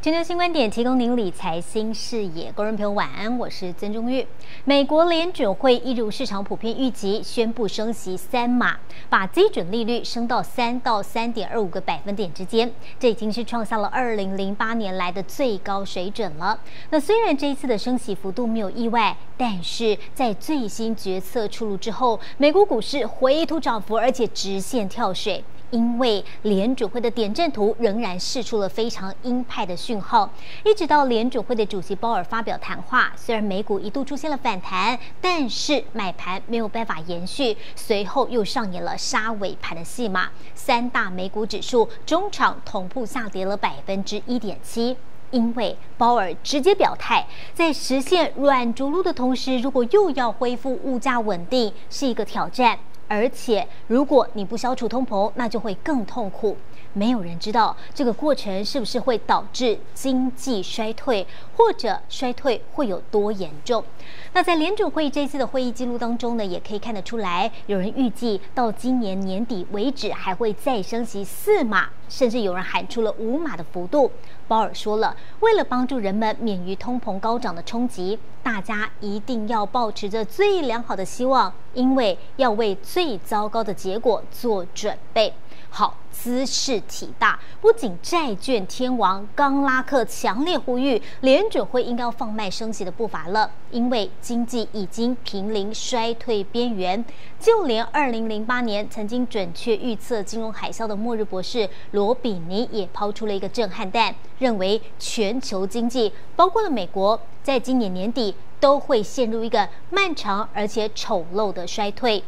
全球新观点提供您理财新视野，观众朋友晚安，我是曾中玉。美国联准会一如市场普遍预期，宣布升息三码，把基准利率升到三到三点二五个百分点之间，这已经是创下了二零零八年来的最高水准了。那虽然这一次的升息幅度没有意外，但是在最新决策出炉之后，美国股市回吐涨幅，而且直线跳水。因为联准会的点阵图仍然释出了非常鹰派的讯号，一直到联准会的主席鲍尔发表谈话，虽然美股一度出现了反弹，但是买盘没有办法延续，随后又上演了杀尾盘的戏码，三大美股指数中场同步下跌了百分之一点七，因为鲍尔直接表态，在实现软着陆的同时，如果又要恢复物价稳定，是一个挑战。而且，如果你不消除通膨，那就会更痛苦。没有人知道这个过程是不是会导致经济衰退，或者衰退会有多严重。那在联准会这次的会议记录当中呢，也可以看得出来，有人预计到今年年底为止还会再升息四码，甚至有人喊出了五码的幅度。鲍尔说了，为了帮助人们免于通膨高涨的冲击，大家一定要保持着最良好的希望，因为要为最糟糕的结果做准备。好，姿势体大，不仅债券天王冈拉克强烈呼吁联准会应该要放慢升息的步伐了，因为经济已经濒临衰退边缘。就连二零零八年曾经准确预测金融海啸的末日博士罗比尼也抛出了一个震撼弹，认为全球经济，包括了美国，在今年年底都会陷入一个漫长而且丑陋的衰退。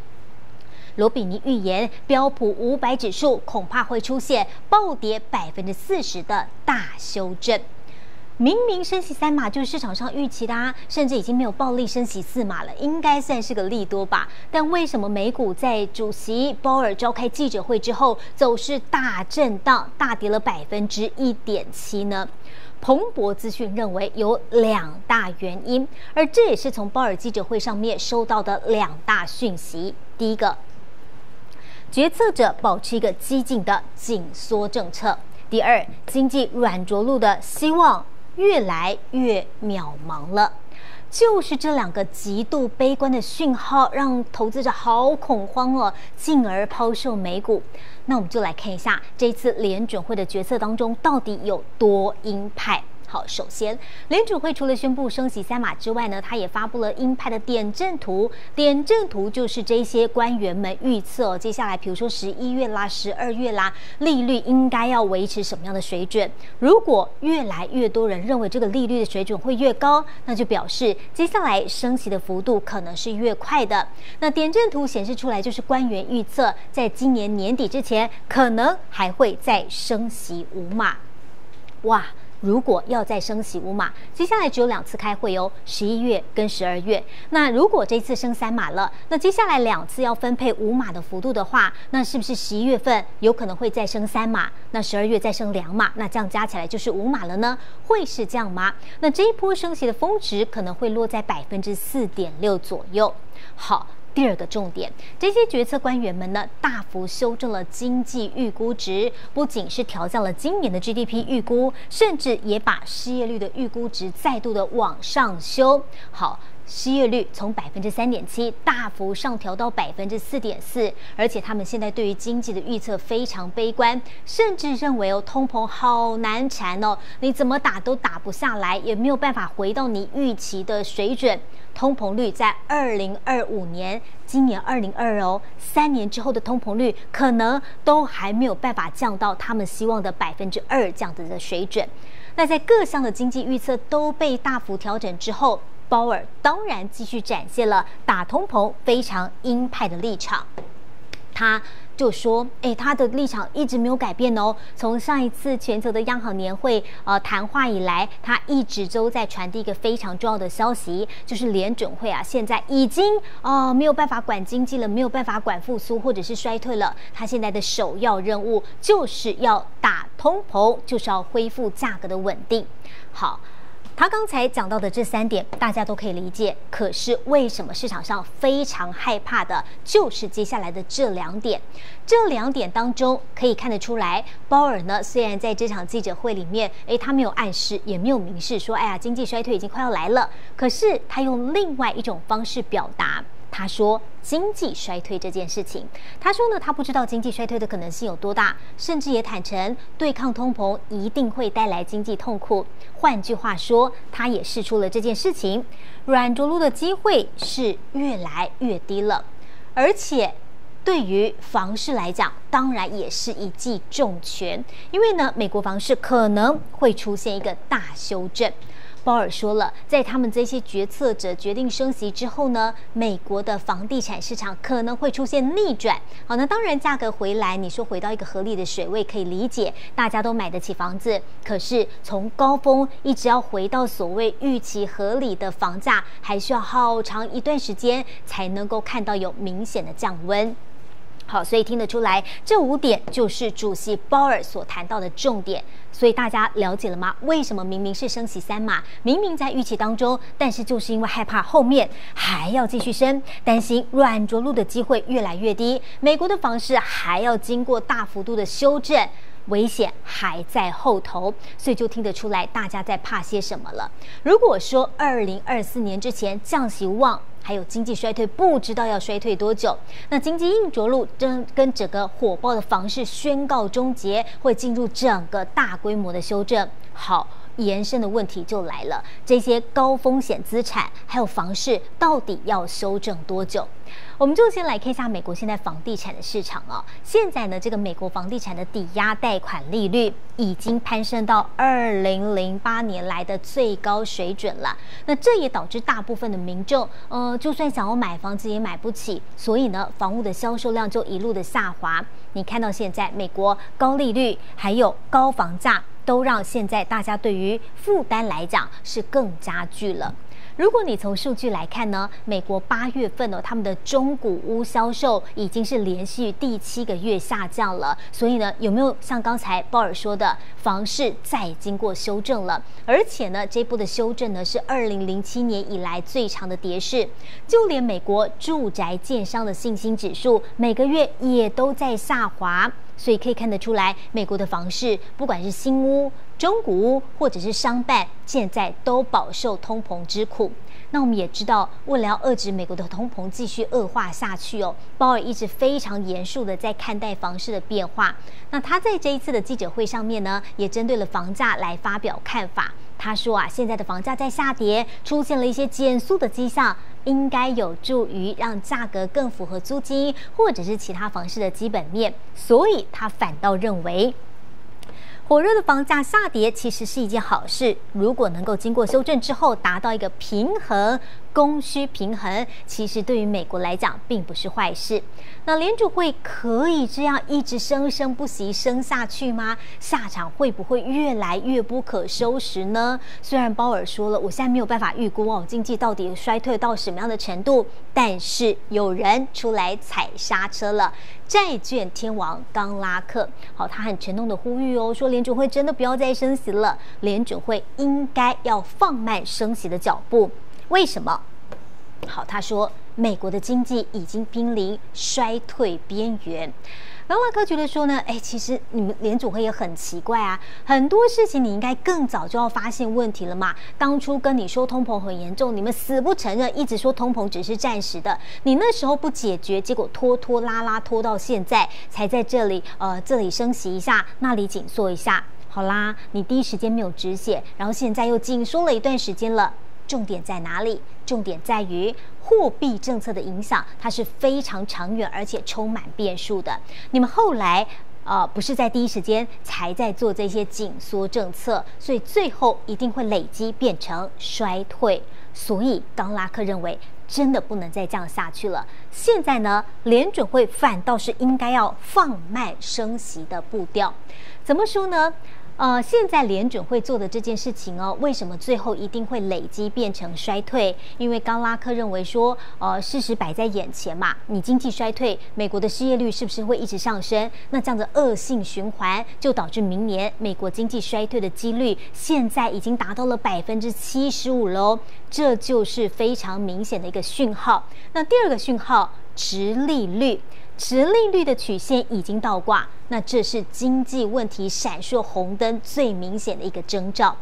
罗比尼预言，标普五百指数恐怕会出现暴跌百分之四十的大修正。明明升息三码就是市场上预期的，啊，甚至已经没有暴力升息四码了，应该算是个利多吧？但为什么美股在主席鲍尔召开记者会之后，走势大震荡，大跌了百分之一点七呢？彭博资讯认为有两大原因，而这也是从鲍尔记者会上面收到的两大讯息。第一个。决策者保持一个激进的紧缩政策。第二，经济软着陆的希望越来越渺茫了。就是这两个极度悲观的讯号，让投资者好恐慌哦，进而抛售美股。那我们就来看一下这次联准会的决策当中，到底有多鹰派。好，首先，联储会除了宣布升息三码之外呢，它也发布了鹰派的点阵图。点阵图就是这些官员们预测接下来，比如说十一月啦、十二月啦，利率应该要维持什么样的水准。如果越来越多人认为这个利率的水准会越高，那就表示接下来升息的幅度可能是越快的。那点阵图显示出来就是官员预测，在今年年底之前，可能还会再升息五码。哇！如果要再升息五码，接下来只有两次开会哦，十一月跟十二月。那如果这次升三码了，那接下来两次要分配五码的幅度的话，那是不是十一月份有可能会再升三码？那十二月再升两码？那这样加起来就是五码了呢？会是这样吗？那这一波升息的峰值可能会落在百分之四点六左右。好。第二个重点，这些决策官员们呢，大幅修正了经济预估值，不仅是调降了今年的 GDP 预估，甚至也把失业率的预估值再度的往上修。好，失业率从百分之三点七大幅上调到百分之四点四，而且他们现在对于经济的预测非常悲观，甚至认为哦，通膨好难缠哦，你怎么打都打不下来，也没有办法回到你预期的水准。通膨率在二零二五年，今年二零二哦，三年之后的通膨率可能都还没有办法降到他们希望的百分之二这样子的水准。那在各项的经济预测都被大幅调整之后，鲍尔当然继续展现了打通膨非常鹰派的立场，他。就说，哎，他的立场一直没有改变哦。从上一次全球的央行年会呃谈话以来，他一直都在传递一个非常重要的消息，就是联准会啊，现在已经哦没有办法管经济了，没有办法管复苏或者是衰退了。他现在的首要任务就是要打通膨，就是要恢复价格的稳定。好。他刚才讲到的这三点，大家都可以理解。可是为什么市场上非常害怕的，就是接下来的这两点？这两点当中可以看得出来，鲍尔呢，虽然在这场记者会里面，诶，他没有暗示，也没有明示说，哎呀，经济衰退已经快要来了。可是他用另外一种方式表达。他说经济衰退这件事情，他说呢，他不知道经济衰退的可能性有多大，甚至也坦诚对抗通膨一定会带来经济痛苦。换句话说，他也试出了这件事情，软着陆的机会是越来越低了。而且对于房市来讲，当然也是一记重拳，因为呢，美国房市可能会出现一个大修正。鲍尔说了，在他们这些决策者决定升息之后呢，美国的房地产市场可能会出现逆转。好，那当然价格回来，你说回到一个合理的水位可以理解，大家都买得起房子。可是从高峰一直要回到所谓预期合理的房价，还需要好长一段时间才能够看到有明显的降温。好，所以听得出来，这五点就是主席鲍尔所谈到的重点。所以大家了解了吗？为什么明明是升息三码，明明在预期当中，但是就是因为害怕后面还要继续升，担心软着陆的机会越来越低，美国的房市还要经过大幅度的修正。危险还在后头，所以就听得出来大家在怕些什么了。如果说二零二四年之前降息望，还有经济衰退不知道要衰退多久，那经济硬着陆跟跟整个火爆的房市宣告终结，会进入整个大规模的修正。好。延伸的问题就来了，这些高风险资产还有房市到底要修正多久？我们就先来看一下美国现在房地产的市场啊。现在呢，这个美国房地产的抵押贷款利率已经攀升到二零零八年来的最高水准了。那这也导致大部分的民众，呃，就算想要买房子也买不起，所以呢，房屋的销售量就一路的下滑。你看到现在美国高利率还有高房价。都让现在大家对于负担来讲是更加剧了。如果你从数据来看呢，美国八月份呢，他们的中古屋销售已经是连续第七个月下降了。所以呢，有没有像刚才鲍尔说的，房市再经过修正了？而且呢，这波的修正呢是二零零七年以来最长的跌势。就连美国住宅建商的信心指数每个月也都在下滑。所以可以看得出来，美国的房市，不管是新屋、中古屋或者是商办，现在都饱受通膨之苦。那我们也知道，为了要遏制美国的通膨继续恶化下去哦，鲍尔一直非常严肃的在看待房市的变化。那他在这一次的记者会上面呢，也针对了房价来发表看法。他说啊，现在的房价在下跌，出现了一些减速的迹象。应该有助于让价格更符合租金或者是其他房市的基本面，所以他反倒认为，火热的房价下跌其实是一件好事。如果能够经过修正之后达到一个平衡。供需平衡其实对于美国来讲并不是坏事。那联储会可以这样一直生生不息升下去吗？下场会不会越来越不可收拾呢？虽然鲍尔说了，我现在没有办法预估哦，经济到底衰退到什么样的程度，但是有人出来踩刹车了。债券天王刚拉克，好，他很沉痛的呼吁哦，说联储会真的不要再升息了，联储会应该要放慢升息的脚步。为什么？好，他说美国的经济已经濒临衰退边缘。劳拉克觉得说呢，哎，其实你们联储会也很奇怪啊，很多事情你应该更早就要发现问题了嘛。当初跟你说通膨很严重，你们死不承认，一直说通膨只是暂时的。你那时候不解决，结果拖拖拉拉拖到现在，才在这里呃这里升息一下，那里紧缩一下。好啦，你第一时间没有止血，然后现在又紧缩了一段时间了。重点在哪里？重点在于货币政策的影响，它是非常长远而且充满变数的。你们后来呃不是在第一时间才在做这些紧缩政策，所以最后一定会累积变成衰退。所以冈拉克认为真的不能再这样下去了。现在呢，联准会反倒是应该要放慢升息的步调。怎么说呢？呃，现在联准会做的这件事情哦，为什么最后一定会累积变成衰退？因为高拉克认为说，呃，事实摆在眼前嘛，你经济衰退，美国的失业率是不是会一直上升？那这样的恶性循环就导致明年美国经济衰退的几率现在已经达到了百分之七十五喽，这就是非常明显的一个讯号。那第二个讯号，直利率。直利率的曲线已经倒挂，那这是经济问题闪烁红灯最明显的一个征兆。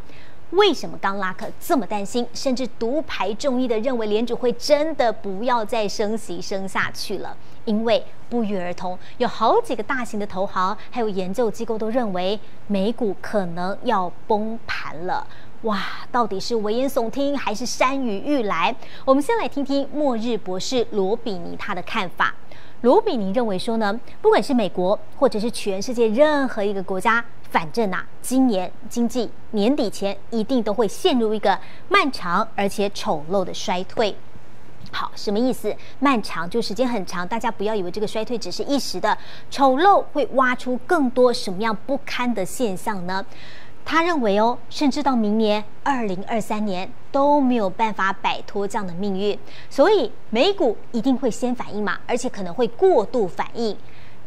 为什么刚拉克这么担心，甚至独排众议的认为联储会真的不要再升息升下去了？因为不约而同，有好几个大型的投行还有研究机构都认为美股可能要崩盘了。哇，到底是危言耸听还是山雨欲来？我们先来听听末日博士罗比尼他的看法。卢比尼认为说呢，不管是美国或者是全世界任何一个国家，反正啊，今年经济年底前一定都会陷入一个漫长而且丑陋的衰退。好，什么意思？漫长就时间很长，大家不要以为这个衰退只是一时的，丑陋会挖出更多什么样不堪的现象呢？他认为哦，甚至到明年二零二三年都没有办法摆脱这样的命运，所以美股一定会先反应嘛，而且可能会过度反应。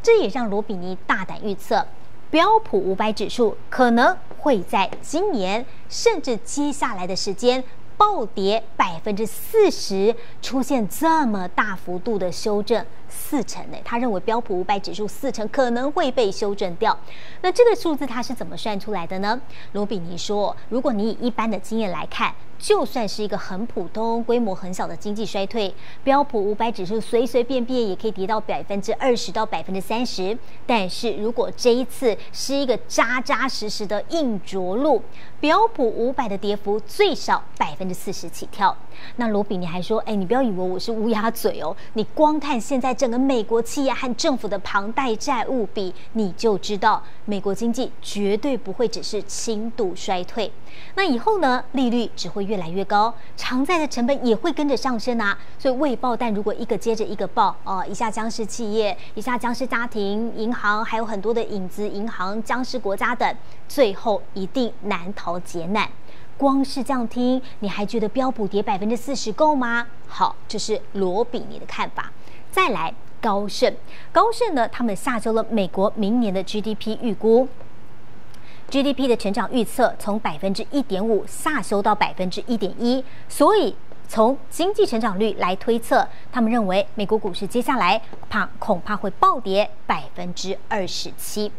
这也让罗比尼大胆预测，标普五百指数可能会在今年甚至接下来的时间暴跌百分之四十，出现这么大幅度的修正。四成呢？他认为标普五百指数四成可能会被修正掉。那这个数字他是怎么算出来的呢？罗比尼说，如果你以一般的经验来看。就算是一个很普通、规模很小的经济衰退，标普五百指数随随便便也可以跌到百分之二十到百分之三十。但是如果这一次是一个扎扎实实的硬着陆，标普五百的跌幅最少百分之四十起跳。那罗比，你还说，哎，你不要以为我是乌鸦嘴哦，你光看现在整个美国企业和政府的庞大债务比，你就知道美国经济绝对不会只是轻度衰退。那以后呢，利率只会越。越来越高，偿债的成本也会跟着上升啊！所以未爆弹如果一个接着一个爆，哦，一下僵尸企业，一下僵尸家庭、银行，还有很多的影子银行、僵尸国家等，最后一定难逃劫难。光是这样听，你还觉得标普跌百分之四十够吗？好，这是罗比尼的看法。再来，高盛，高盛呢，他们下周了美国明年的 GDP 预估。GDP 的成长预测从百分之一点五下修到百分之一点一，所以从经济成长率来推测，他们认为美国股市接下来怕恐怕会暴跌百分之二十七。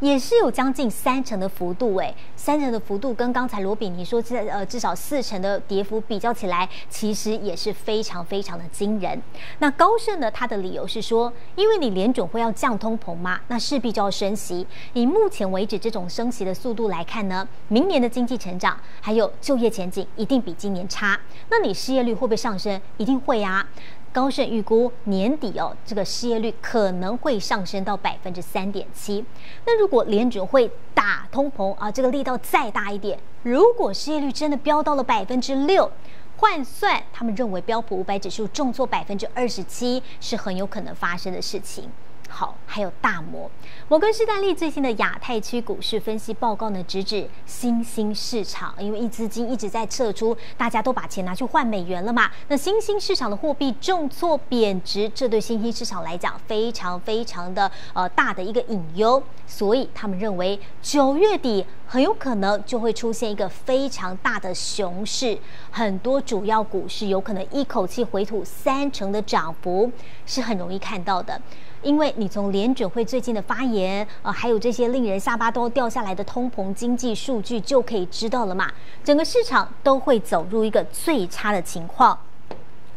也是有将近三成的幅度，哎，三成的幅度跟刚才罗比尼说这呃至少四成的跌幅比较起来，其实也是非常非常的惊人。那高盛呢，他的理由是说，因为你联准会要降通膨嘛，那势必就要升息。以目前为止这种升息的速度来看呢，明年的经济成长还有就业前景一定比今年差。那你失业率会不会上升？一定会啊。高盛预估年底哦，这个失业率可能会上升到百分之三点七。那如果联准会打通膨啊，这个力道再大一点，如果失业率真的飙到了百分之六，换算他们认为标普五百指数重挫百分之二十七是很有可能发生的事情。好，还有大摩，摩根士丹利最新的亚太区股市分析报告呢，直指新兴市场，因为一资金一直在撤出，大家都把钱拿去换美元了嘛，那新兴市场的货币重挫贬值，这对新兴市场来讲非常非常的呃大的一个隐忧，所以他们认为九月底很有可能就会出现一个非常大的熊市，很多主要股市有可能一口气回吐三成的涨幅，是很容易看到的。因为你从联准会最近的发言，呃，还有这些令人下巴都掉下来的通膨经济数据，就可以知道了嘛。整个市场都会走入一个最差的情况，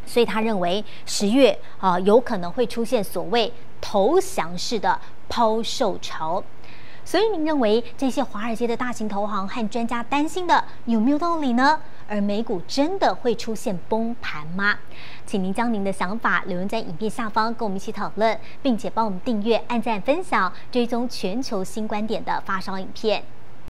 所以他认为十月啊有可能会出现所谓投降式的抛售潮。所以您认为这些华尔街的大型投行和专家担心的有没有道理呢？而美股真的会出现崩盘吗？请您将您的想法留言在影片下方，跟我们一起讨论，并且帮我们订阅、按赞、分享、追踪全球新观点的发烧影片。